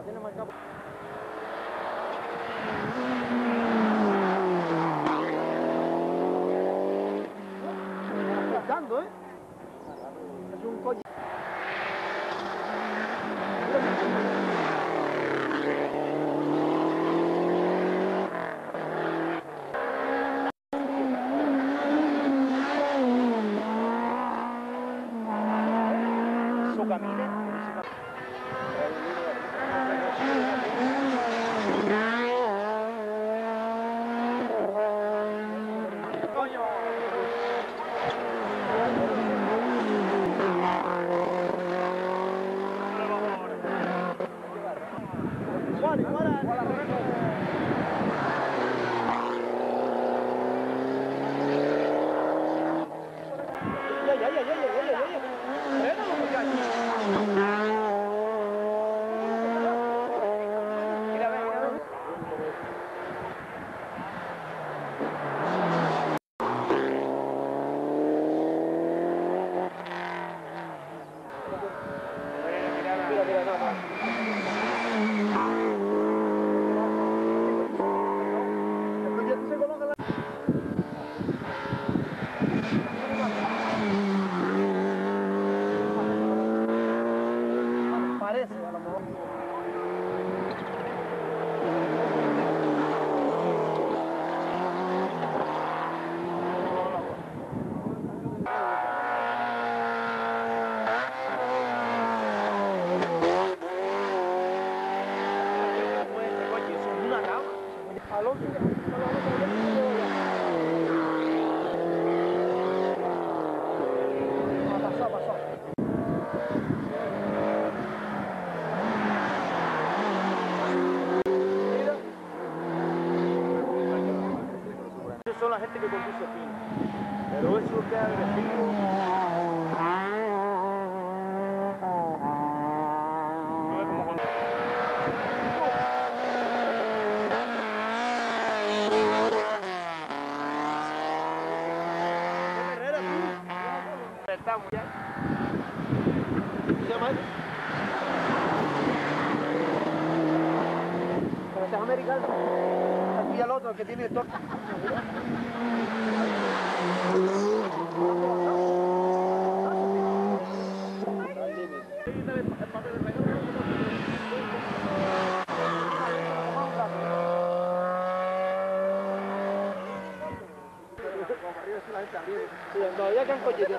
la tiene ¿eh? Es un coche. Son la gente que conduce fino. Pero eso es agresivo. Estamos ya. ¿Cómo se llama? Pero este es americano. Aquí al otro, el que tiene esto. Sí, no, ya que han cogido.